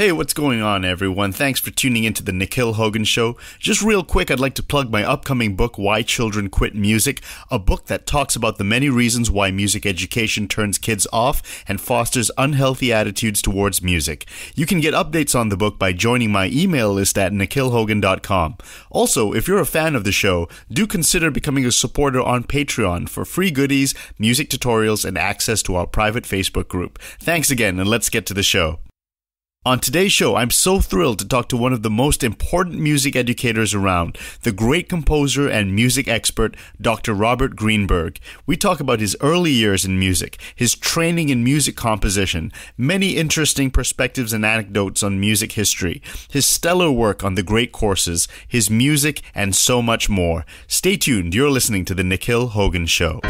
Hey, what's going on, everyone? Thanks for tuning into the Nikhil Hogan Show. Just real quick, I'd like to plug my upcoming book, Why Children Quit Music, a book that talks about the many reasons why music education turns kids off and fosters unhealthy attitudes towards music. You can get updates on the book by joining my email list at nikhilhogan.com. Also, if you're a fan of the show, do consider becoming a supporter on Patreon for free goodies, music tutorials, and access to our private Facebook group. Thanks again, and let's get to the show. On today's show, I'm so thrilled to talk to one of the most important music educators around, the great composer and music expert, Dr. Robert Greenberg. We talk about his early years in music, his training in music composition, many interesting perspectives and anecdotes on music history, his stellar work on the great courses, his music, and so much more. Stay tuned. You're listening to The Nikhil Hogan Show.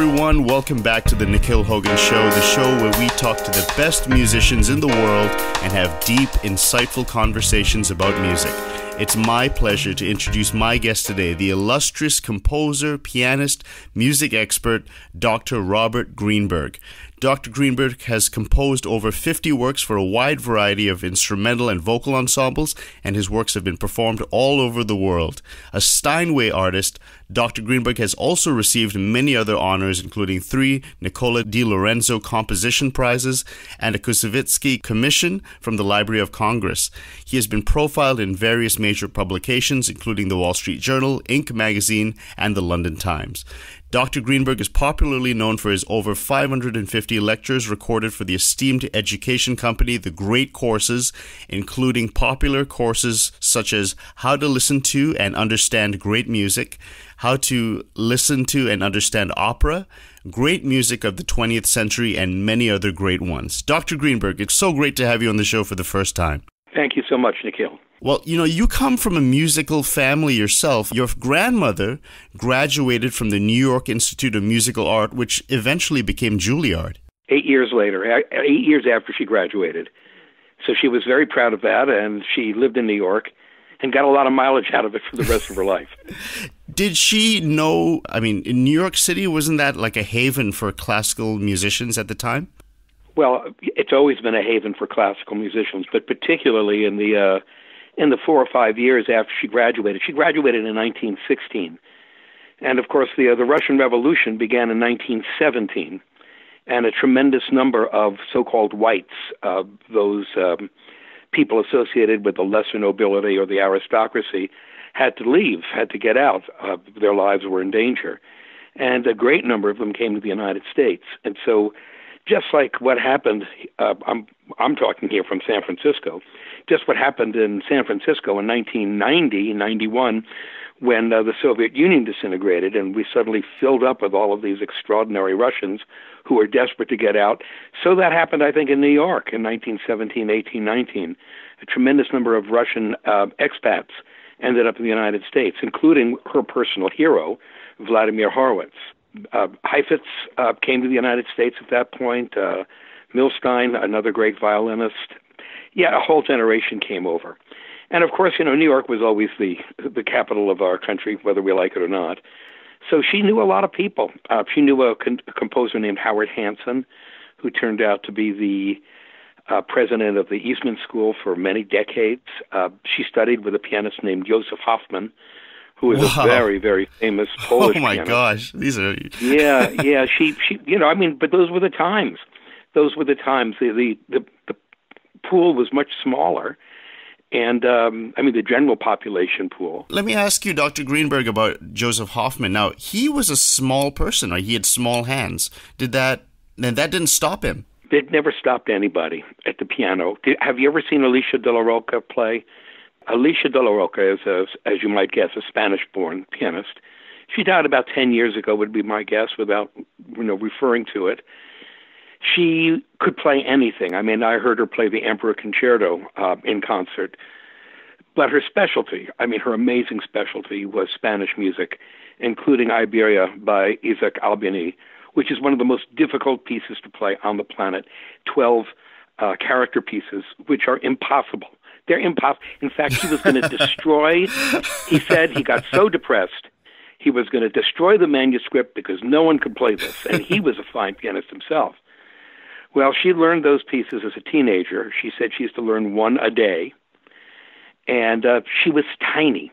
Everyone, welcome back to the Nikhil Hogan Show, the show where we talk to the best musicians in the world and have deep, insightful conversations about music. It's my pleasure to introduce my guest today, the illustrious composer, pianist, music expert, Dr. Robert Greenberg. Dr. Greenberg has composed over 50 works for a wide variety of instrumental and vocal ensembles, and his works have been performed all over the world. A Steinway artist, Dr. Greenberg has also received many other honors, including three Nicola de Lorenzo Composition Prizes and a Koussevitzky Commission from the Library of Congress. He has been profiled in various major publications, including the Wall Street Journal, Inc. magazine, and the London Times. Dr. Greenberg is popularly known for his over 550 lectures recorded for the esteemed education company The Great Courses, including popular courses such as How to Listen to and Understand Great Music, How to Listen to and Understand Opera, Great Music of the 20th Century, and many other great ones. Dr. Greenberg, it's so great to have you on the show for the first time. Thank you so much, Nikhil. Well, you know, you come from a musical family yourself. Your grandmother graduated from the New York Institute of Musical Art, which eventually became Juilliard. Eight years later, eight years after she graduated. So she was very proud of that, and she lived in New York and got a lot of mileage out of it for the rest of her life. Did she know? I mean, in New York City, wasn't that like a haven for classical musicians at the time? Well, it's always been a haven for classical musicians, but particularly in the uh, in the four or five years after she graduated. She graduated in 1916. And of course, the, uh, the Russian Revolution began in 1917. And a tremendous number of so called whites, uh, those um, people associated with the lesser nobility or the aristocracy, had to leave, had to get out. Uh, their lives were in danger. And a great number of them came to the United States. And so, just like what happened, uh, I'm, I'm talking here from San Francisco, just what happened in San Francisco in 1990, 91, when uh, the Soviet Union disintegrated and we suddenly filled up with all of these extraordinary Russians who were desperate to get out. So that happened, I think, in New York in 1917, 18, 19. A tremendous number of Russian uh, expats ended up in the United States, including her personal hero, Vladimir Horowitz. Uh, Heifetz uh, came to the United States at that point. Uh, Milstein, another great violinist, yeah, a whole generation came over. And of course, you know, New York was always the the capital of our country, whether we like it or not. So she knew a lot of people. Uh, she knew a, con- a composer named Howard Hanson, who turned out to be the uh, president of the Eastman School for many decades. Uh, she studied with a pianist named Josef Hofmann, who is wow. a very, very famous Polish. Oh my pianist. gosh, these are yeah, yeah. She, she, you know, I mean, but those were the times. Those were the times. The the the, the pool was much smaller. And um, I mean, the general population pool. Let me ask you, Dr. Greenberg, about Josef Hofmann. Now, he was a small person, or he had small hands. Did that, and that didn't stop him? It never stopped anybody at the piano. Did, have you ever seen Alicia de Larrocha play? Alicia de Larrocha is, a, as you might guess, a Spanish born pianist. She died about 10 years ago, would be my guess, without you know, referring to it she could play anything. I mean, I heard her play the Emperor Concerto uh, in concert. But her specialty, I mean, her amazing specialty was Spanish music, including Iberia by Isaac Albéniz, which is one of the most difficult pieces to play on the planet. 12 uh, character pieces, which are impossible. They're impossible. In fact, he was going to destroy, he said he got so depressed he was going to destroy the manuscript because no one could play this, and he was a fine pianist himself. Well, she learned those pieces as a teenager. She said she used to learn one a day, and uh, she was tiny,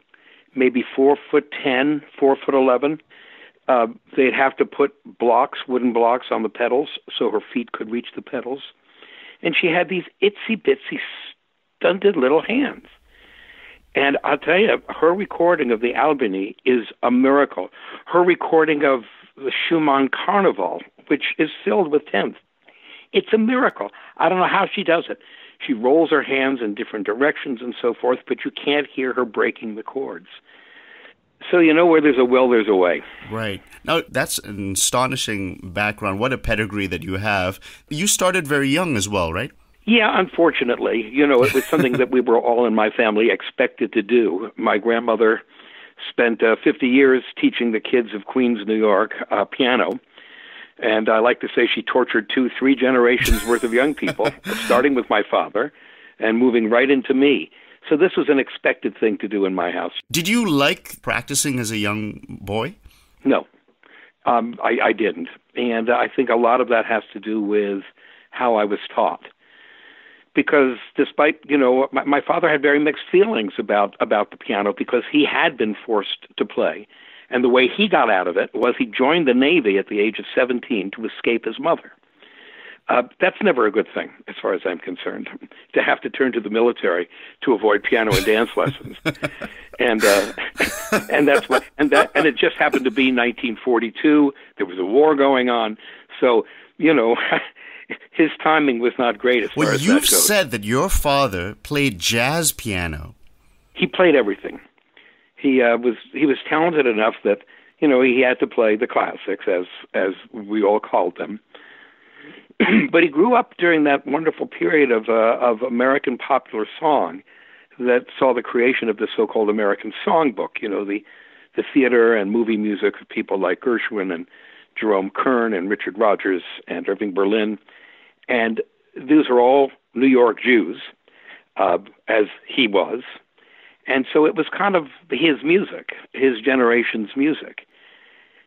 maybe four foot ten, four foot eleven. Uh, they'd have to put blocks, wooden blocks, on the pedals so her feet could reach the pedals, and she had these itsy bitsy, stunted little hands. And I'll tell you, her recording of the Albéniz is a miracle. Her recording of the Schumann Carnival, which is filled with tenths, it's a miracle. I don't know how she does it. She rolls her hands in different directions and so forth, but you can't hear her breaking the chords. So you know where there's a will, there's a way. Right. Now, that's an astonishing background. What a pedigree that you have. You started very young as well, right? Yeah, unfortunately. You know, it was something that we were all in my family expected to do. My grandmother spent uh, 50 years teaching the kids of Queens, New York, uh, piano. And I like to say she tortured two, three generations worth of young people, starting with my father and moving right into me. So this was an expected thing to do in my house. Did you like practicing as a young boy? No, um, I, I didn't. And I think a lot of that has to do with how I was taught because despite you know my, my father had very mixed feelings about about the piano because he had been forced to play. And the way he got out of it was he joined the navy at the age of 17 to escape his mother. Uh, that's never a good thing as far as i'm concerned to have to turn to the military to avoid piano and dance lessons. And uh, and that's what and that and it just happened to be 1942 there was a war going on. So you know his timing was not great as well, far as you've that goes. said that your father played jazz piano. He played everything. He uh, was he was talented enough that you know he had to play the classics as as we all called them. but he grew up during that wonderful period of uh, of American popular song that saw the creation of the so-called American Songbook. You know the the theater and movie music of people like Gershwin and Jerome Kern and Richard Rodgers and Irving Berlin and these are all New York Jews, uh, as he was. And so it was kind of his music, his generation's music.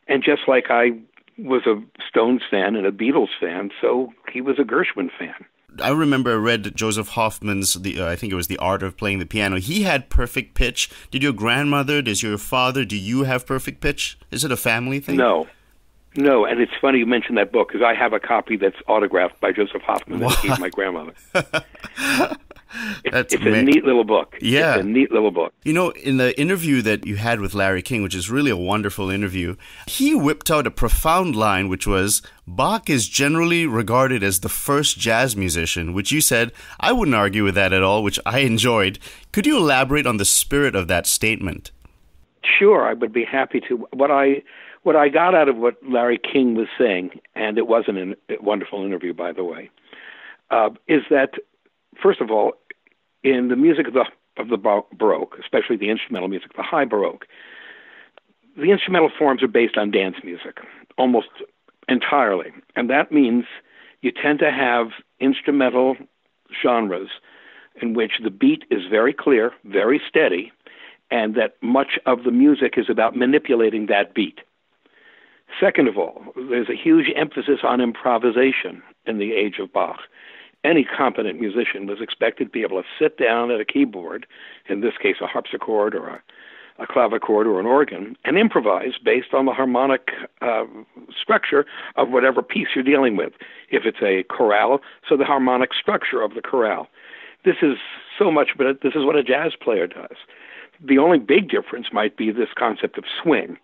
And just like I was a Stones fan and a Beatles fan, so he was a Gershwin fan. I remember I read Josef Hofmann's the uh, I think it was the art of playing the piano. He had perfect pitch. Did your grandmother? Does your father? Do you have perfect pitch? Is it a family thing? No, no, and it's funny you mentioned that book because I have a copy that's autographed by Josef Hofmann that he gave my grandmother. it's, it's a neat little book. Yeah. It's a neat little book. You know, in the interview that you had with Larry King, which is really a wonderful interview, he whipped out a profound line, which was Bach is generally regarded as the first jazz musician, which you said, I wouldn't argue with that at all, which I enjoyed. Could you elaborate on the spirit of that statement? Sure, I would be happy to. What I what I got out of what Larry King was saying, and it was an, a wonderful interview, by the way, uh, is that first of all, in the music of the of the Baroque, especially the instrumental music, the high Baroque, the instrumental forms are based on dance music almost entirely, and that means you tend to have instrumental genres in which the beat is very clear, very steady, and that much of the music is about manipulating that beat. Second of all, there's a huge emphasis on improvisation in the age of Bach. Any competent musician was expected to be able to sit down at a keyboard, in this case a harpsichord or a, a clavichord or an organ, and improvise based on the harmonic uh, structure of whatever piece you're dealing with. If it's a chorale, so the harmonic structure of the chorale. This is so much, but this is what a jazz player does. The only big difference might be this concept of swing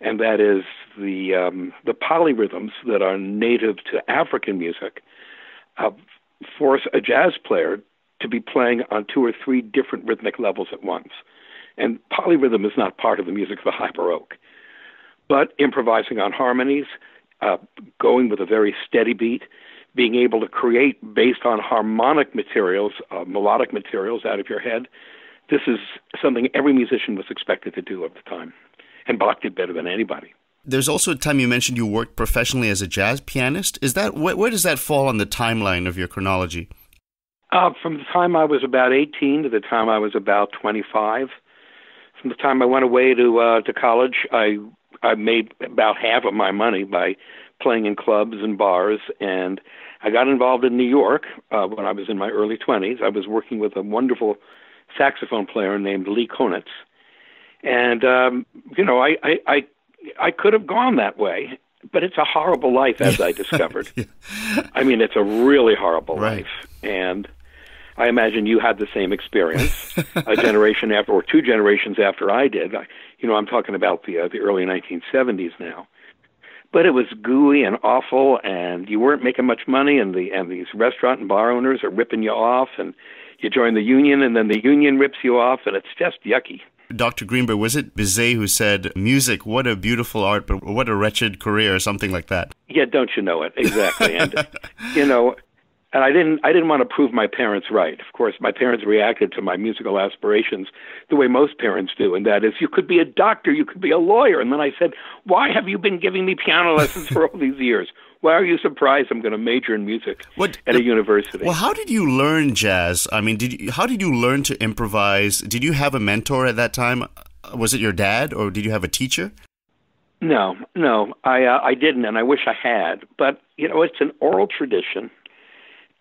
and that is the um, the polyrhythms that are native to African music uh, force a jazz player to be playing on two or three different rhythmic levels at once. And polyrhythm is not part of the music of the high baroque, but improvising on harmonies, uh, going with a very steady beat, being able to create based on harmonic materials, uh, melodic materials out of your head. This is something every musician was expected to do at the time and Bach did better than anybody. There's also a time you mentioned you worked professionally as a jazz pianist. Is that where, where does that fall on the timeline of your chronology? Uh, from the time I was about 18 to the time I was about 25. From the time I went away to uh, to college, I I made about half of my money by playing in clubs and bars, and I got involved in New York uh, when I was in my early 20s. I was working with a wonderful saxophone player named Lee Konitz, and um, you know, I, I I I could have gone that way, but it's a horrible life, as I discovered. yeah. I mean, it's a really horrible right. life, and I imagine you had the same experience a generation after, or two generations after I did. I, you know, I'm talking about the uh, the early 1970s now. But it was gooey and awful, and you weren't making much money, and the and these restaurant and bar owners are ripping you off, and you join the union, and then the union rips you off, and it's just yucky. Dr. Greenberg, was it Bizet who said, music, what a beautiful art, but what a wretched career, or something like that? Yeah, don't you know it? Exactly. and, you know, and I didn't I didn't want to prove my parents right. Of course, my parents reacted to my musical aspirations the way most parents do, and that is you could be a doctor, you could be a lawyer. And then I said, "Why have you been giving me piano lessons for all these years? Why are you surprised I'm going to major in music what, at a university?" Well, how did you learn jazz? I mean, did you, how did you learn to improvise? Did you have a mentor at that time? Was it your dad, or did you have a teacher? No, no, I uh, I didn't, and I wish I had. But you know, it's an oral tradition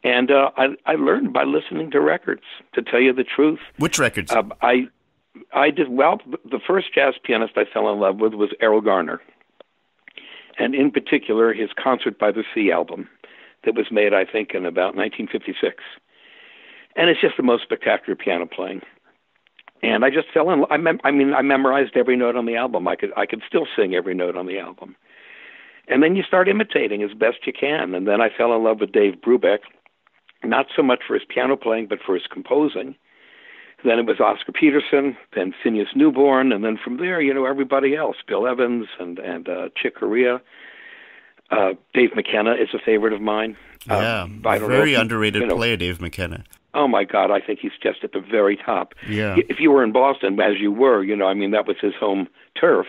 and uh, I, I learned by listening to records. To tell you the truth, which records? Uh, I I did well. The first jazz pianist I fell in love with was Erroll Garner, and in particular his Concert by the Sea album, that was made I think in about 1956, and it's just the most spectacular piano playing. And I just fell in. I, mem- I mean, I memorized every note on the album. I could I could still sing every note on the album. And then you start imitating as best you can. And then I fell in love with Dave Brubeck, not so much for his piano playing, but for his composing. Then it was Oscar Peterson, then Phineas Newborn, and then from there, you know, everybody else, Bill Evans and and uh, Chick Corea. Uh, Dave McKenna is a favorite of mine. Yeah, um, very underrated you know, player, Dave McKenna. Oh my God, I think he's just at the very top. Yeah. If you were in Boston, as you were, you know, I mean, that was his home turf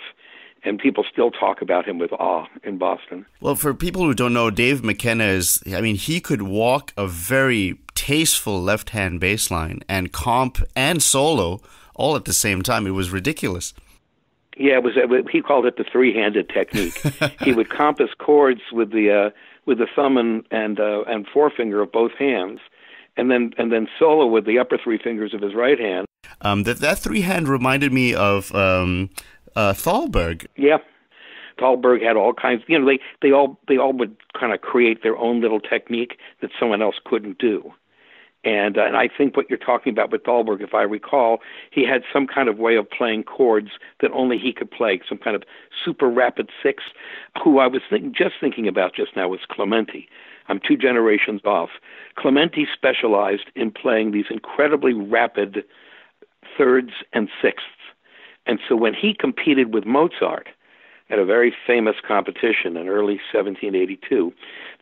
and people still talk about him with awe in Boston. Well, for people who don't know, Dave McKenna is, I mean, he could walk a very tasteful left hand bass line and comp and solo all at the same time. It was ridiculous. Yeah, it was. He called it the three-handed technique. he would compass chords with the uh, with the thumb and and uh, and forefinger of both hands, and then and then solo with the upper three fingers of his right hand. Um, that that three hand reminded me of um, uh, Thalberg. Yeah. Thalberg had all kinds. You know, they they all they all would kind of create their own little technique that someone else couldn't do. And uh, and I think what you're talking about with Thalberg, if I recall, he had some kind of way of playing chords that only he could play, some kind of super rapid six. Who I was think, just thinking about just now was Clementi. I'm two generations off. Clementi specialized in playing these incredibly rapid thirds and sixths and so when he competed with Mozart at a very famous competition in early 1782,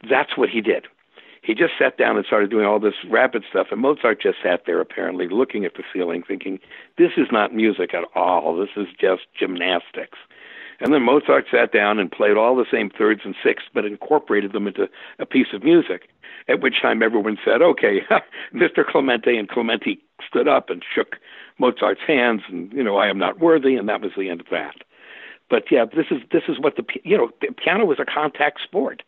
that's what he did. He just sat down and started doing all this rapid stuff, and Mozart just sat there apparently looking at the ceiling, thinking, This is not music at all. This is just gymnastics. And then Mozart sat down and played all the same thirds and sixths, but incorporated them into a piece of music. At which time everyone said, "Okay, Mr. Clementi," and Clementi stood up and shook Mozart's hands, and you know, I am not worthy, and that was the end of that. But yeah, this is this is what the you know, the piano was a contact sport.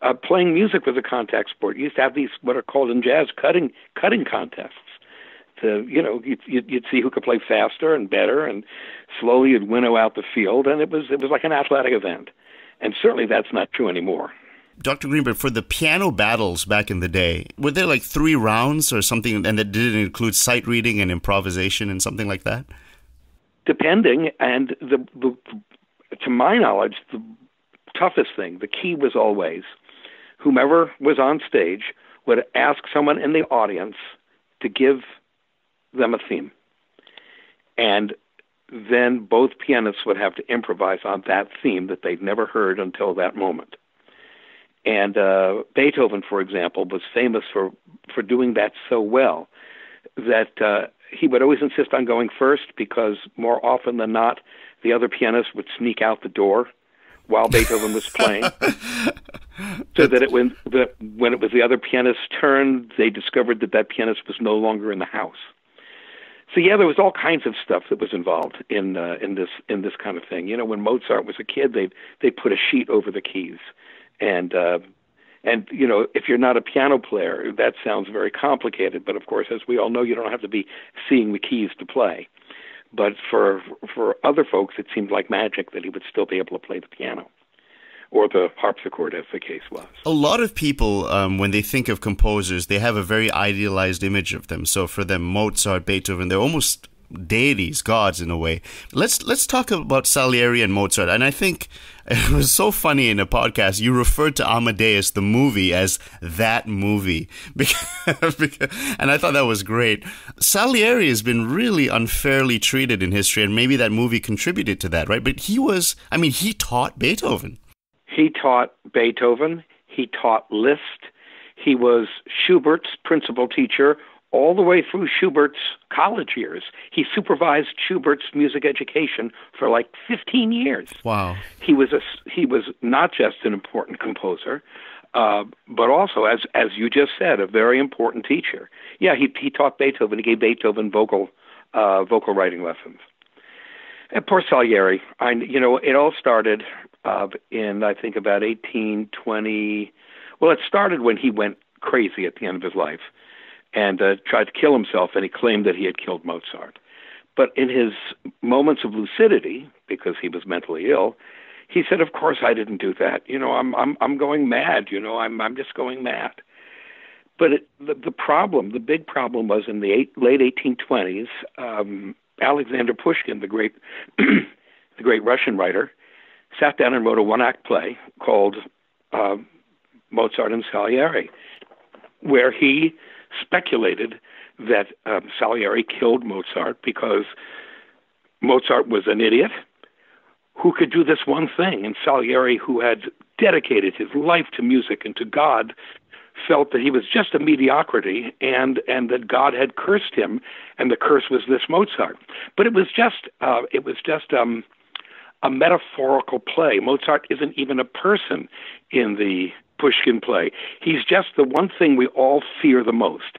Uh, playing music was a contact sport. You used to have these what are called in jazz cutting cutting contests. You know, you'd, you'd see who could play faster and better, and slowly you'd winnow out the field, and it was it was like an athletic event. And certainly that's not true anymore. Dr. Greenberg, for the piano battles back in the day, were there like three rounds or something, and that didn't include sight reading and improvisation and something like that? Depending, and the, the to my knowledge, the toughest thing, the key was always whomever was on stage would ask someone in the audience to give them a theme. And then both pianists would have to improvise on that theme that they'd never heard until that moment. And uh, Beethoven, for example, was famous for for doing that so well that uh, he would always insist on going first because more often than not, the other pianist would sneak out the door while Beethoven was playing. so that it when the, when it was the other pianist's turn, they discovered that that pianist was no longer in the house. So yeah, there was all kinds of stuff that was involved in uh, in this in this kind of thing. You know, when Mozart was a kid, they they put a sheet over the keys, and uh, and you know, if you're not a piano player, that sounds very complicated. But of course, as we all know, you don't have to be seeing the keys to play. But for for other folks, it seemed like magic that he would still be able to play the piano or the harpsichord, as the case was. A lot of people, um, when they think of composers, they have a very idealized image of them. So for them, Mozart, Beethoven, they're almost deities, gods in a way. Let's let's talk about Salieri and Mozart. And I think it was so funny in a podcast you referred to Amadeus the movie as that movie, because, because, and I thought that was great. Salieri has been really unfairly treated in history, and maybe that movie contributed to that, right? But he was, I mean, he taught Beethoven. He taught Beethoven. He taught Liszt. He was Schubert's principal teacher all the way through Schubert's college years. He supervised Schubert's music education for like 15 years. Wow. He was a he was not just an important composer, uh, but also, as as you just said, a very important teacher. Yeah, he he taught Beethoven. He gave Beethoven vocal uh, vocal writing lessons. And poor Salieri. I you know it all started uh, in I think about 1820. Well, it started when he went crazy at the end of his life and uh, tried to kill himself, and he claimed that he had killed Mozart. But in his moments of lucidity, because he was mentally ill, he said, "Of course I didn't do that. You know, I'm I'm I'm going mad. You know, I'm I'm just going mad." But it, the the problem, the big problem, was in the eight, late 1820s. Um, Alexander Pushkin, the great the great Russian writer, sat down and wrote a one-act play called uh, Mozart and Salieri, where he speculated that um, Salieri killed Mozart because Mozart was an idiot who could do this one thing, and Salieri, who had dedicated his life to music and to God, felt that he was just a mediocrity and and that God had cursed him, and the curse was this Mozart. But it was just uh, it was just um, a metaphorical play. Mozart isn't even a person in the Pushkin play. He's just the one thing we all fear the most,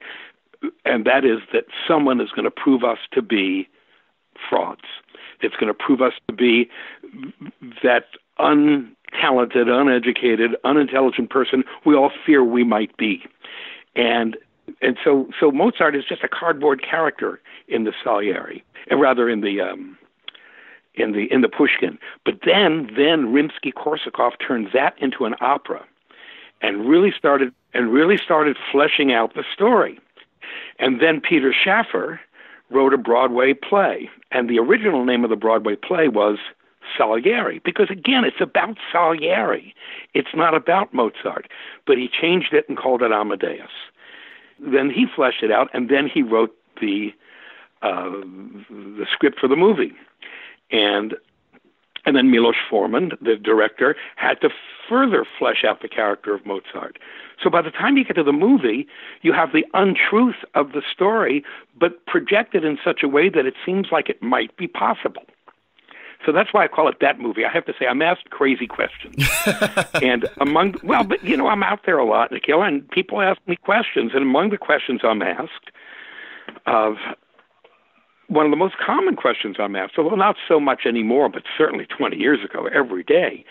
and that is that someone is going to prove us to be frauds. It's going to prove us to be that untalented, uneducated, unintelligent person we all fear we might be. And and so so Mozart is just a cardboard character in the Salieri, and rather in the um, in the in the Pushkin. But then then Rimsky Korsakov turned that into an opera and really started and really started fleshing out the story. And then Peter Shaffer wrote a Broadway play, and the original name of the Broadway play was Salieri, because again, it's about Salieri. It's not about Mozart, but he changed it and called it Amadeus. Then he fleshed it out, and then he wrote the uh, the script for the movie. And and then Milos Forman, the director, had to further flesh out the character of Mozart. So by the time you get to the movie, you have the untruth of the story, but projected in such a way that it seems like it might be possible. So that's why I call it that movie. I have to say, I'm asked crazy questions. and among, well, but you know, I'm out there a lot, Nikhil, and people ask me questions. And among the questions I'm asked of one of the most common questions I'm asked, although not so much anymore, but certainly 20 years ago, every day,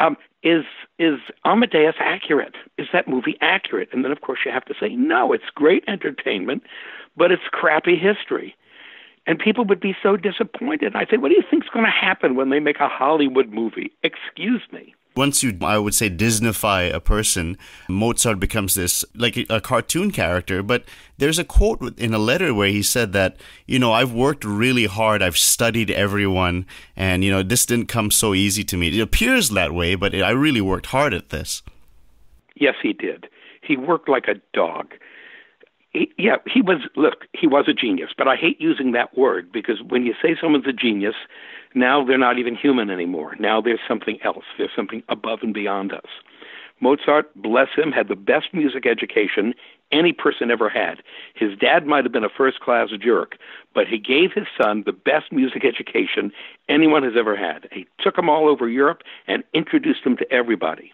um, is is Amadeus accurate? Is that movie accurate? And then, of course, you have to say, no, it's great entertainment, but it's crappy history. And people would be so disappointed. I say, what do you think's going to happen when they make a Hollywood movie? Excuse me once you, I would say, Disneyfy a person, Mozart becomes this like a, cartoon character. But there's a quote in a letter where he said that, you know, I've worked really hard, I've studied everyone, and, you know, this didn't come so easy to me. It appears that way, but I really worked hard at this. Yes, he did. He worked like a dog. He, yeah, he was, look, he was a genius, but I hate using that word because when you say someone's a genius, now they're not even human anymore. Now there's something else. There's something above and beyond us. Mozart, bless him, had the best music education any person ever had. His dad might have been a first class jerk, but he gave his son the best music education anyone has ever had. He took him all over Europe and introduced him to everybody.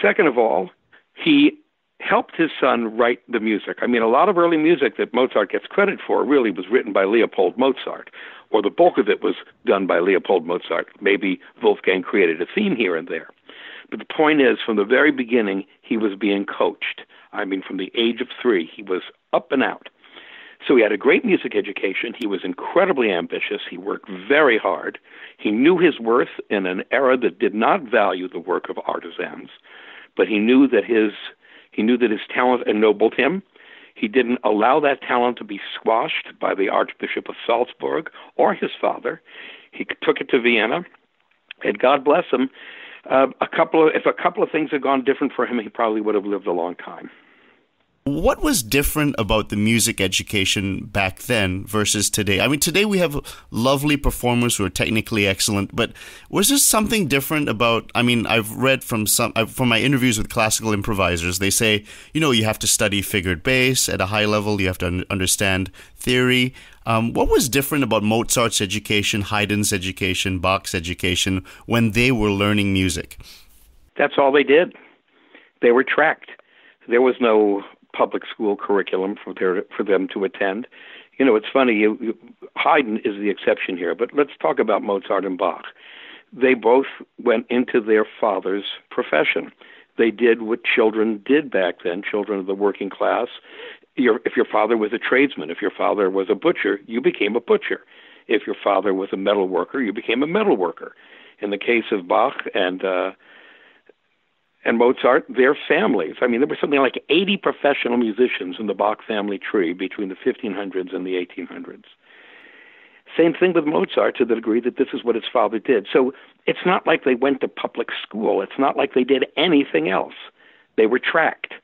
Second of all, he helped his son write the music. I mean, a lot of early music that Mozart gets credit for really was written by Leopold Mozart, or the bulk of it was done by Leopold Mozart. Maybe Wolfgang created a theme here and there. But the point is, from the very beginning, he was being coached. I mean, from the age of three, he was up and out. So he had a great music education. He was incredibly ambitious. He worked mm-hmm. very hard. He knew his worth in an era that did not value the work of artisans, but he knew that his he knew that his talent ennobled him. He didn't allow that talent to be squashed by the Archbishop of Salzburg or his father. He took it to Vienna, and God bless him. Uh, a couple of if a couple of things had gone different for him, he probably would have lived a long time. What was different about the music education back then versus today? I mean, today we have lovely performers who are technically excellent, but was there something different about? I mean, I've read from some from my interviews with classical improvisers. They say, you know, you have to study figured bass at a high level. You have to understand theory. Um, what was different about Mozart's education, Haydn's education, Bach's education when they were learning music? That's all they did. They were tracked. There was no public school curriculum for their for them to attend. You know, it's funny. You, you, Haydn is the exception here, but let's talk about Mozart and Bach. They both went into their father's profession. They did what children did back then, children of the working class. Your, if your father was a tradesman, if your father was a butcher, you became a butcher. If your father was a metal worker, you became a metal worker. In the case of Bach and uh, and Mozart, their families. I mean, there were something like 80 professional musicians in the Bach family tree between the 1500s and the 1800s. Same thing with Mozart to the degree that this is what his father did. So it's not like they went to public school. It's not like they did anything else. They were tracked.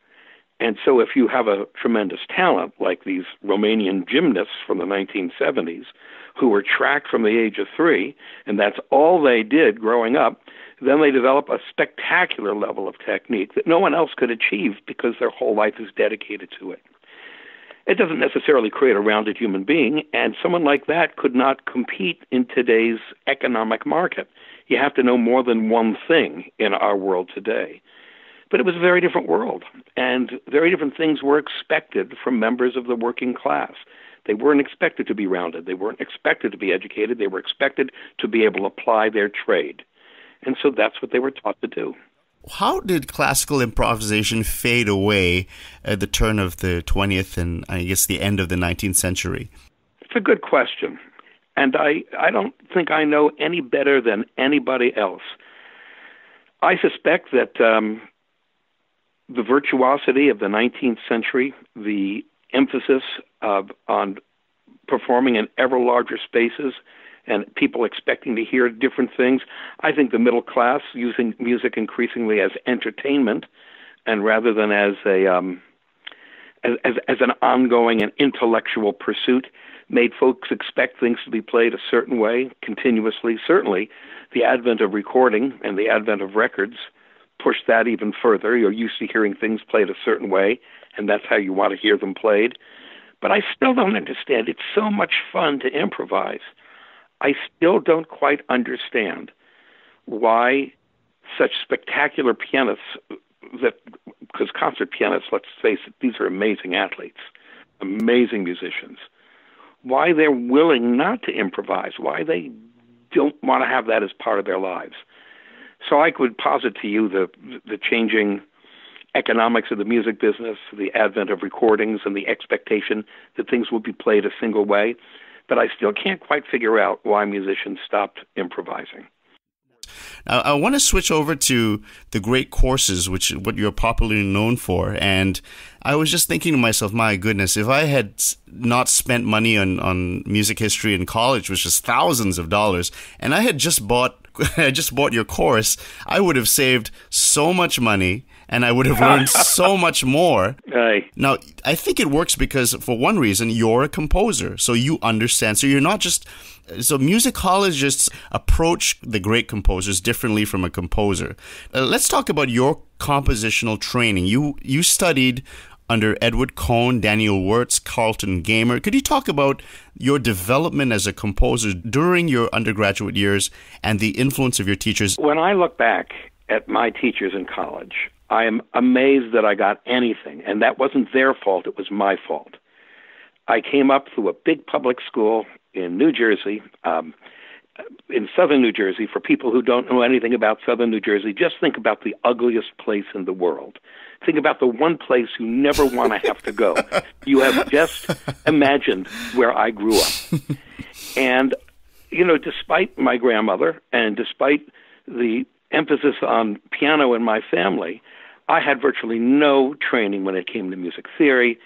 And so if you have a tremendous talent like these Romanian gymnasts from the 1970s who were tracked from the age of three, and that's all they did growing up, then they develop a spectacular level of technique that no one else could achieve because their whole life is dedicated to it. It doesn't necessarily create a rounded human being, and someone like that could not compete in today's economic market. You have to know more than one thing in our world today. But it was a very different world, and very different things were expected from members of the working class. They weren't expected to be rounded. They weren't expected to be educated. They were expected to be able to apply their trade. And so that's what they were taught to do. How did classical improvisation fade away at the turn of the 20th and I guess the end of the 19th century? It's a good question. And I, I don't think I know any better than anybody else. I suspect that um, the virtuosity of the 19th century, the emphasis of, on performing in ever larger spaces, and people expecting to hear different things. I think the middle class using music increasingly as entertainment, and rather than as a um, as, as, as an ongoing and intellectual pursuit, made folks expect things to be played a certain way continuously. Certainly, the advent of recording and the advent of records pushed that even further. You're used to hearing things played a certain way, and that's how you want to hear them played. But I still don't understand. It's so much fun to improvise. I still don't quite understand why such spectacular pianists that because concert pianists, let's face it, these are amazing athletes, amazing musicians. Why they're willing not to improvise, why they don't want to have that as part of their lives. So I could posit to you the the changing economics of the music business, the advent of recordings, and the expectation that things will be played a single way but I still can't quite figure out why musicians stopped improvising. Now, I want to switch over to the great courses, which is what you're popularly known for. And I was just thinking to myself, my goodness, if I had not spent money on, on music history in college, which is thousands of dollars, and I had just bought I just bought your course, I would have saved so much money and I would have learned so much more. Aye. Now, I think it works because, for one reason, you're a composer, so you understand. So you're not just so musicologists approach the great composers differently from a composer. Uh, let's talk about your compositional training. You you studied under Edward Cone, Daniel Werts, Carlton Gamer. Could you talk about your development as a composer during your undergraduate years and the influence of your teachers? When I look back at my teachers in college, I am amazed that I got anything, and that wasn't their fault, it was my fault. I came up through a big public school in New Jersey, um, in southern New Jersey. For people who don't know anything about southern New Jersey, just think about the ugliest place in the world. Think about the one place you never want to have to go. You have just imagined where I grew up. And, you know, despite my grandmother and despite the emphasis on piano in my family, I had virtually no training when it came to music theory,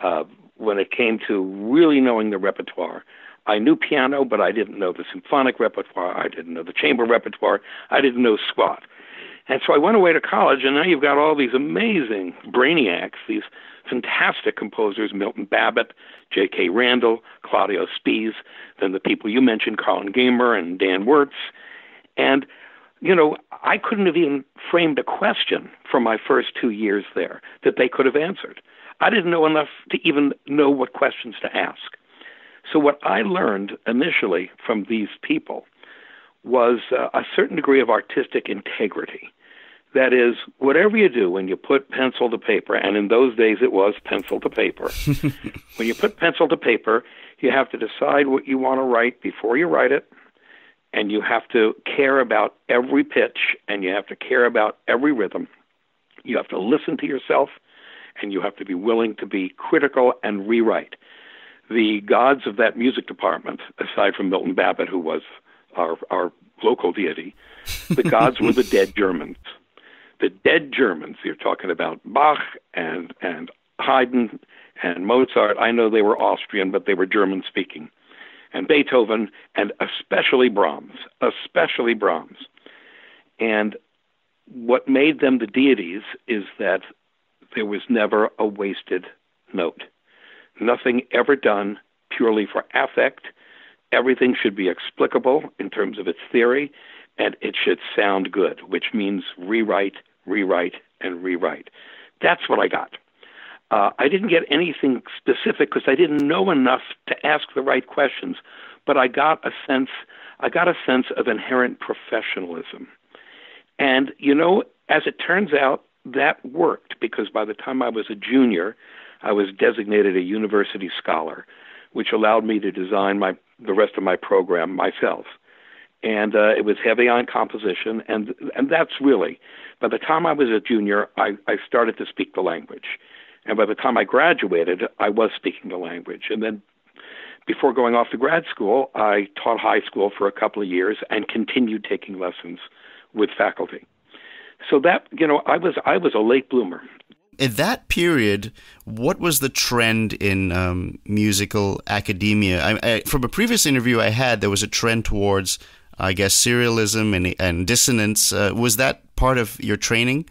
uh, when it came to really knowing the repertoire. I knew piano, but I didn't know the symphonic repertoire. I didn't know the chamber repertoire. I didn't know squat. And so I went away to college, and now you've got all these amazing brainiacs, these fantastic composers Milton Babbitt, J.K. Randall, Claudio Spies, then the people you mentioned, Colin Gamer and Dan Werts. And, you know, I couldn't have even framed a question for my first two years there that they could have answered. I didn't know enough to even know what questions to ask. So, what I learned initially from these people was uh, a certain degree of artistic integrity. That is, whatever you do when you put pencil to paper, and in those days it was pencil to paper, when you put pencil to paper, you have to decide what you want to write before you write it, and you have to care about every pitch, and you have to care about every rhythm. You have to listen to yourself, and you have to be willing to be critical and rewrite. The gods of that music department, aside from Milton Babbitt, who was our, our local deity, the gods were the dead Germans. The dead Germans, you're talking about Bach and, and Haydn and Mozart. I know they were Austrian, but they were German speaking. And Beethoven, and especially Brahms, especially Brahms. And what made them the deities is that there was never a wasted note. Nothing ever done purely for affect. Everything should be explicable in terms of its theory, and it should sound good, which means rewrite, rewrite, and rewrite. That's what I got. Uh, I didn't get anything specific because I didn't know enough to ask the right questions, but I got a sense. I got a sense of inherent professionalism, and you know, as it turns out, that worked because by the time I was a junior, I was designated a university scholar, which allowed me to design my the rest of my program myself. And uh, it was heavy on composition, and and that's really. By the time I was a junior, I, I started to speak the language, and by the time I graduated, I was speaking the language. And then, before going off to grad school, I taught high school for a couple of years and continued taking lessons with faculty so that you know i was i was a late bloomer in that period, what was the trend in um, musical academia? I, I, from a previous interview I had, there was a trend towards, I guess, serialism and, and dissonance. Uh, was that part of your training?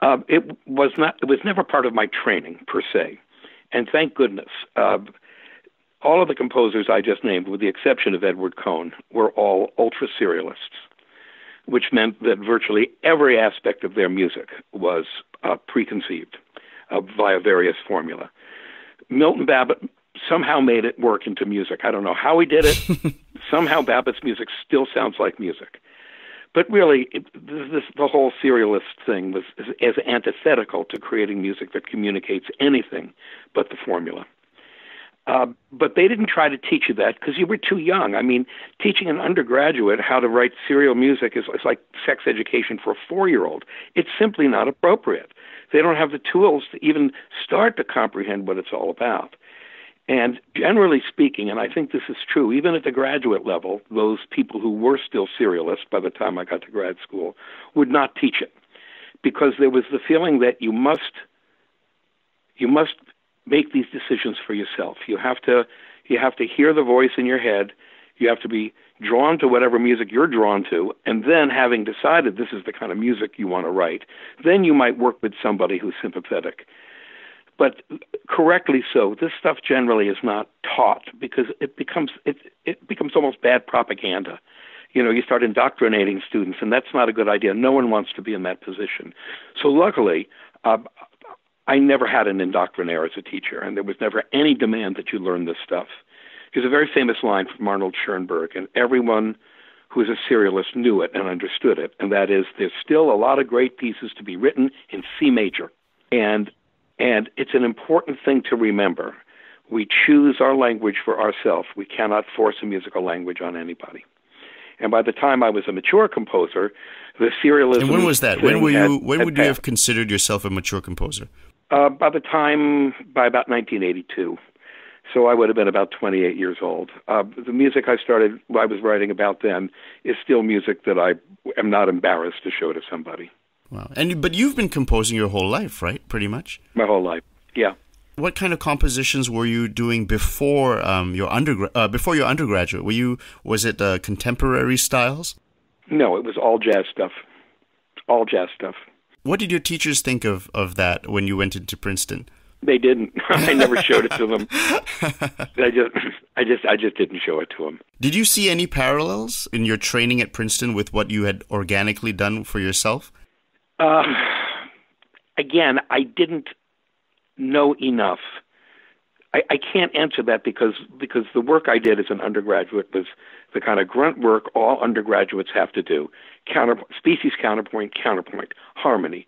Uh, it was not. It was never part of my training per se, and thank goodness. Uh, all of the composers I just named, with the exception of Edward Cone, were all ultra serialists which meant that virtually every aspect of their music was uh, preconceived uh, via various formula. Milton Babbitt somehow made it work into music. I don't know how he did it. somehow Babbitt's music still sounds like music. But really, it, this, the whole serialist thing was as antithetical to creating music that communicates anything but the formula. Uh, but they didn't try to teach you that because you were too young. I mean, teaching an undergraduate how to write serial music is, is like sex education for a four year old. It's simply not appropriate. They don't have the tools to even start to comprehend what it's all about. And generally speaking, and I think this is true, even at the graduate level, those people who were still serialists by the time I got to grad school would not teach it because there was the feeling that you must you must make these decisions for yourself. You have to you have to hear the voice in your head. You have to be drawn to whatever music you're drawn to, and then having decided this is the kind of music you want to write, then you might work with somebody who's sympathetic. But correctly so, this stuff generally is not taught because it becomes it it becomes almost bad propaganda. You know, you start indoctrinating students, and that's not a good idea. No one wants to be in that position. So luckily, uh, I never had an indoctrinaire as a teacher, and there was never any demand that you learn this stuff. There's a very famous line from Arnold Schoenberg, and everyone who is a serialist knew it and understood it, and that is there's still a lot of great pieces to be written in C major. And and it's an important thing to remember. We choose our language for ourselves. We cannot force a musical language on anybody. And by the time I was a mature composer, the serialism. And when was that? When were had, you? When had would you have considered yourself a mature composer? Uh, by the time, by about 1982. So I would have been about 28 years old. Uh, the music I started, I was writing about then, is still music that I am not embarrassed to show to somebody. Wow. And but you've been composing your whole life, right? Pretty much. My whole life. Yeah. What kind of compositions were you doing before um, your undergrad? Uh, before your undergraduate, were you? Was it uh, contemporary styles? No, it was all jazz stuff. All jazz stuff. What did your teachers think of, of that when you went into Princeton? They didn't. I never showed it to them. I just, I just, I just didn't show it to them. Did you see any parallels in your training at Princeton with what you had organically done for yourself? Uh, again, I didn't know enough. I, I can't answer that because because the work I did as an undergraduate was the kind of grunt work all undergraduates have to do: counter, species counterpoint, counterpoint, harmony,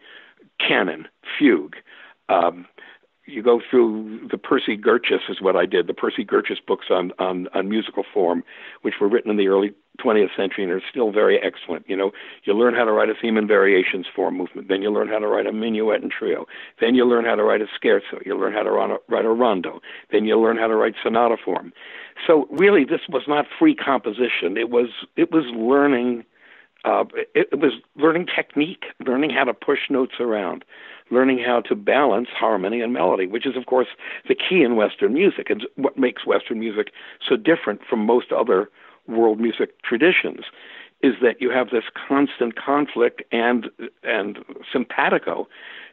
canon, fugue. Um, you go through the Percy Goetschius is what I did. The Percy Goetschius books on, on on musical form, which were written in the early 20th century and are still very excellent. You know, you learn how to write a theme and variations form movement. Then you learn how to write a minuet and trio. Then you learn how to write a scherzo. You learn how to write a rondo. Then you learn how to write sonata form. So really, this was not free composition. It was it was learning. Uh, it, it was learning technique, learning how to push notes around learning how to balance harmony and melody, which is, of course, the key in Western music and what makes Western music so different from most other world music traditions is that you have this constant conflict and and simpatico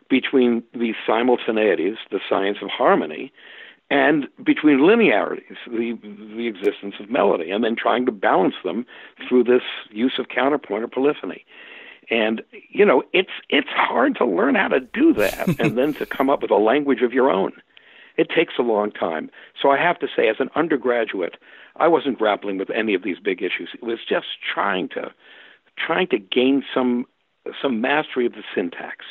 between these simultaneities, the science of harmony, and between linearities, the the existence of melody, and then trying to balance them through this use of counterpoint or polyphony. And you know, it's it's hard to learn how to do that and then to come up with a language of your own. It takes a long time. So I have to say as an undergraduate, I wasn't grappling with any of these big issues. It was just trying to trying to gain some some mastery of the syntax.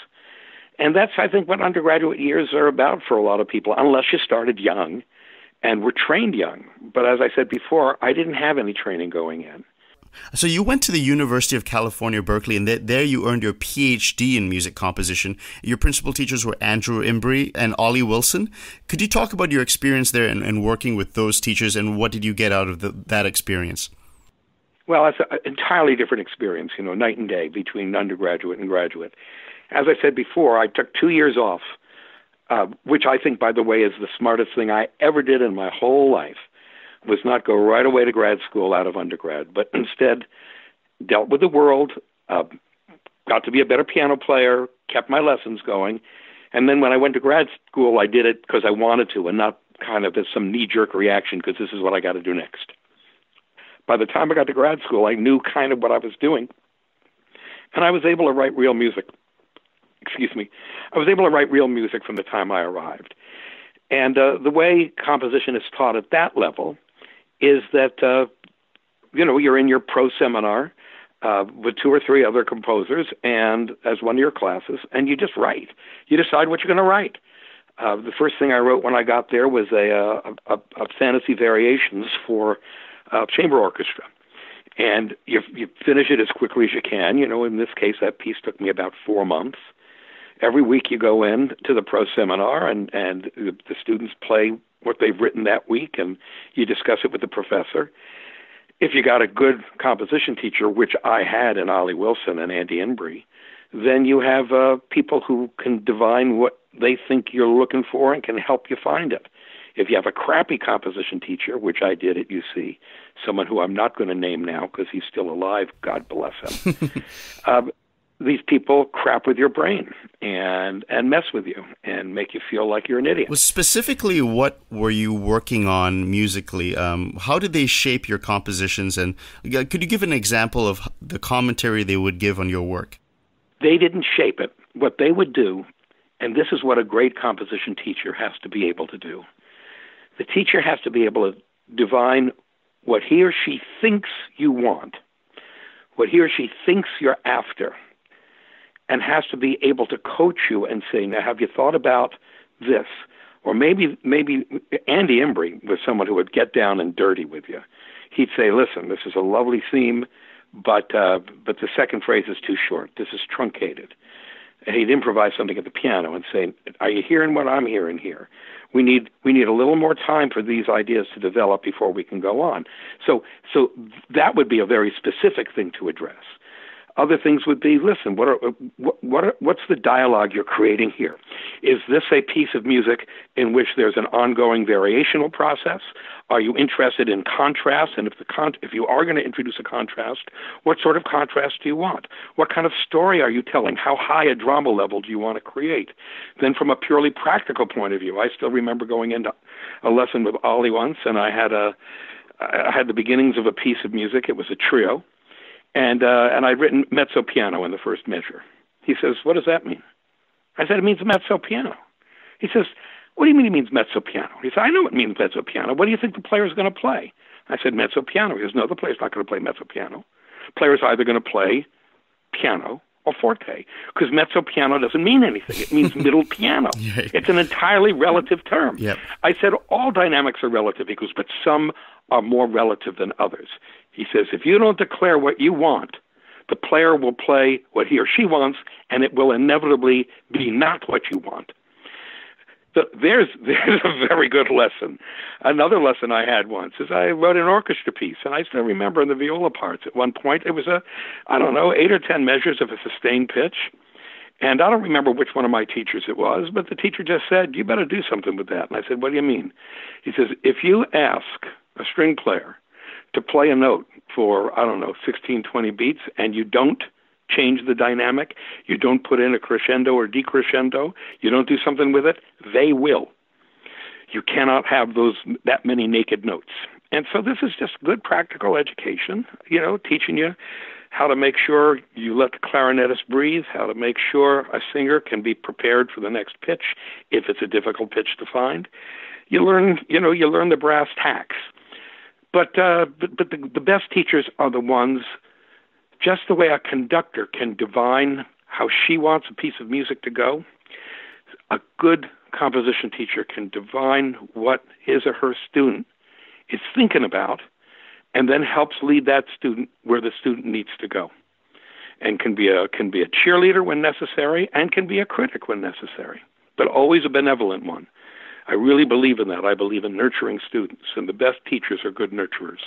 And that's I think what undergraduate years are about for a lot of people unless you started young and were trained young. But as I said before, I didn't have any training going in. So you went to the University of California, Berkeley, and there you earned your PhD in music composition. Your principal teachers were Andrew Imbrie and Olly Wilson. Could you talk about your experience there and, and working with those teachers, and what did you get out of the, that experience? Well, it's an entirely different experience, you know, night and day between undergraduate and graduate. As I said before, I took two years off, uh, which I think, by the way, is the smartest thing I ever did in my whole life was not go right away to grad school out of undergrad, but instead dealt with the world, uh, got to be a better piano player, kept my lessons going, and then when I went to grad school, I did it because I wanted to, and not kind of as some knee-jerk reaction because this is what I got to do next. By the time I got to grad school, I knew kind of what I was doing, and I was able to write real music. Excuse me, I was able to write real music from the time I arrived. And uh, the way composition is taught at that level is that uh, you know you're in your pro seminar uh, with two or three other composers and as one of your classes, and you just write. You decide what you're going to write. Uh, the first thing I wrote when I got there was a, uh, a, a, a fantasy variations for uh, chamber orchestra, and you, you finish it as quickly as you can. You know, in this case, that piece took me about four months. Every week, you go in to the pro seminar, and and the, the students play what they've written that week and you discuss it with the professor. If you got a good composition teacher, which I had in Olly Wilson and Andy Imbrie, then you have uh, people who can divine what they think you're looking for and can help you find it. If you have a crappy composition teacher, which I did at UC, someone who I'm not going to name now because he's still alive, God bless him, um, these people crap with your brain and and mess with you and make you feel like you're an idiot. Well, specifically, what were you working on musically? Um, how did they shape your compositions? And could you give an example of the commentary they would give on your work? They didn't shape it. What they would do, and this is what a great composition teacher has to be able to do. The teacher has to be able to divine what he or she thinks you want what he or she thinks you're after and has to be able to coach you and say, now, have you thought about this? Or maybe, maybe Andy Imbrie was someone who would get down and dirty with you. He'd say, listen, this is a lovely theme, but, uh, but the second phrase is too short. This is truncated. And he'd improvise something at the piano and say, are you hearing what I'm hearing here? We need we need a little more time for these ideas to develop before we can go on. So so that would be a very specific thing to address. Other things would be, listen, what are, what, are, what's the dialogue you're creating here? Is this a piece of music in which there's an ongoing variational process? Are you interested in contrast? And if the con- if you are going to introduce a contrast, what sort of contrast do you want? What kind of story are you telling? How high a drama level do you want to create? Then, from a purely practical point of view, I still remember going into a lesson with Olly once, and I had a I had the beginnings of a piece of music. It was a trio and uh, and I'd written mezzo piano in the first measure. He says, "What does that mean?" I said, "It means mezzo piano." He says, "What do you mean it means mezzo piano?" He said, "I know it means mezzo piano. What do you think the player's going to play?" I said, "Mezzo piano." He says, "No, the player's not going to play mezzo piano. Player's either going to play piano or forte because mezzo piano doesn't mean anything. It means middle piano. It's an entirely relative term. Yep. I said all dynamics are relative because, but some are more relative than others. He says, if you don't declare what you want, the player will play what he or she wants, and it will inevitably be not what you want. So there's there's a very good lesson. Another lesson I had once is I wrote an orchestra piece, and I still remember in the viola parts. At one point, it was a, I don't know, eight or ten measures of a sustained pitch, and I don't remember which one of my teachers it was, but the teacher just said, "You better do something with that." And I said, "What do you mean?" He says, "If you ask a string player to play a note for, I don't know, 16, 20 beats, and you don't change the dynamic, you don't put in a crescendo or decrescendo, you don't do something with it, they will. You cannot have those that many naked notes. And so this is just good practical education, you know, teaching you how to make sure you let the clarinetist breathe, how to make sure a singer can be prepared for the next pitch if it's a difficult pitch to find. You learn, you know, you learn the brass tacks. But uh, but, but the, the best teachers are the ones, just the way a conductor can divine how she wants a piece of music to go. A good composition teacher can divine what his or her student is thinking about, and then helps lead that student where the student needs to go, and can be a can be a cheerleader when necessary, and can be a critic when necessary, but always a benevolent one. I really believe in that. I believe in nurturing students, and the best teachers are good nurturers.